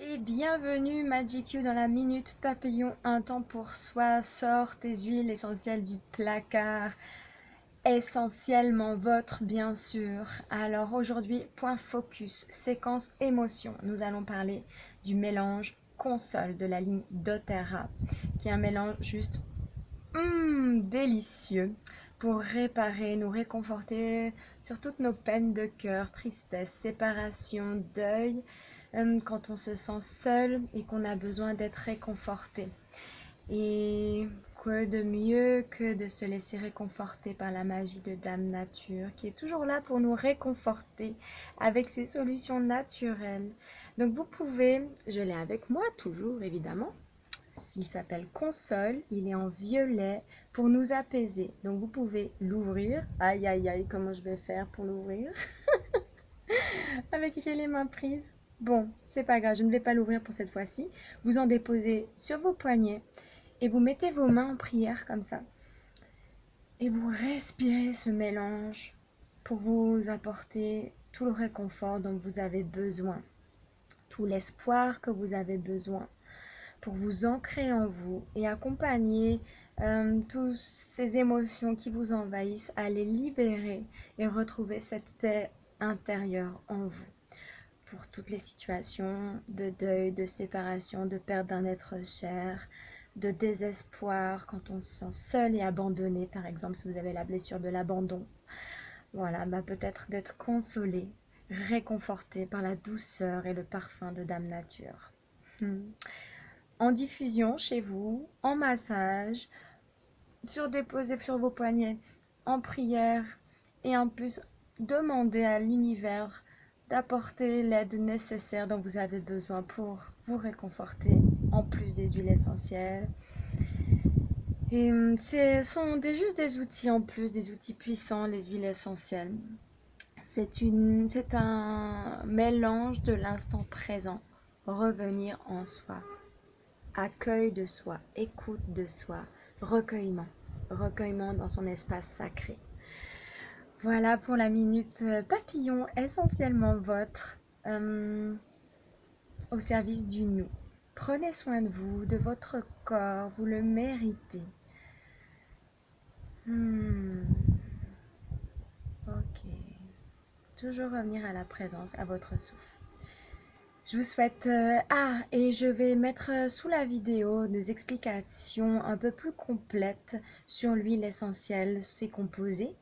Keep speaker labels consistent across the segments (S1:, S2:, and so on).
S1: Et bienvenue Magic You dans la Minute Papillon, un temps pour soi, sort tes huiles essentielles du placard, essentiellement votre bien sûr. Alors aujourd'hui, point focus, séquence émotion, nous allons parler du mélange console de la ligne doTERRA, qui est un mélange juste hum, délicieux pour réparer, nous réconforter sur toutes nos peines de cœur, tristesse, séparation, deuil, quand on se sent seul et qu'on a besoin d'être réconforté. Et quoi de mieux que de se laisser réconforter par la magie de Dame Nature, qui est toujours là pour nous réconforter avec ses solutions naturelles. Donc vous pouvez, je l'ai avec moi toujours évidemment, il s'appelle console, il est en violet pour nous apaiser. Donc vous pouvez l'ouvrir. Aïe aïe aïe, comment je vais faire pour l'ouvrir? Avec j'ai les mains prises. Bon, c'est pas grave, je ne vais pas l'ouvrir pour cette fois-ci. Vous en déposez sur vos poignets et vous mettez vos mains en prière comme ça. Et vous respirez ce mélange pour vous apporter tout le réconfort dont vous avez besoin, tout l'espoir que vous avez besoin pour vous ancrer en vous et accompagner euh, toutes ces émotions qui vous envahissent à les libérer et retrouver cette paix intérieure en vous pour toutes les situations de deuil, de séparation, de perte d'un être cher, de désespoir quand on se sent seul et abandonné, par exemple si vous avez la blessure de l'abandon. Voilà, bah peut-être d'être consolé, réconforté par la douceur et le parfum de Dame Nature. Hmm. En diffusion chez vous, en massage, sur déposer sur vos poignets, en prière et en plus demander à l'univers d'apporter l'aide nécessaire dont vous avez besoin pour vous réconforter, en plus des huiles essentielles. Et hum, ce sont juste des outils en plus, des outils puissants, les huiles essentielles. C'est un mélange de l'instant présent, revenir en soi, accueil de soi, écoute de soi, recueillement, recueillement dans son espace sacré. Voilà pour la minute euh, papillon, essentiellement votre, euh, au service du nous. Prenez soin de vous, de votre corps, vous le méritez. Hmm. Ok. Toujours revenir à la présence, à votre souffle. Je vous souhaite... Euh, ah, et je vais mettre sous la vidéo des explications un peu plus complètes sur l'huile essentielle, ses composés.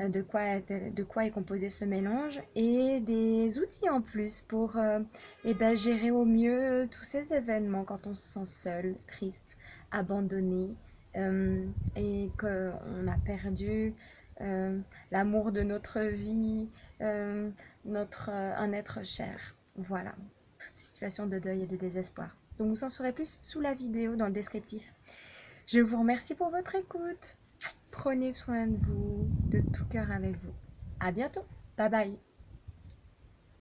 S1: Euh, de quoi, de quoi est composé ce mélange et des outils en plus pour euh, eh ben, gérer au mieux tous ces événements quand on se sent seul, triste, abandonné euh, et qu'on a perdu l'amour de notre vie, notre, un être cher. Voilà, toutes ces situations de deuil et de désespoir. Donc vous en saurez plus sous la vidéo dans le descriptif. Je vous remercie pour votre écoute. Prenez soin de vous, de tout cœur avec vous. À bientôt. Bye bye.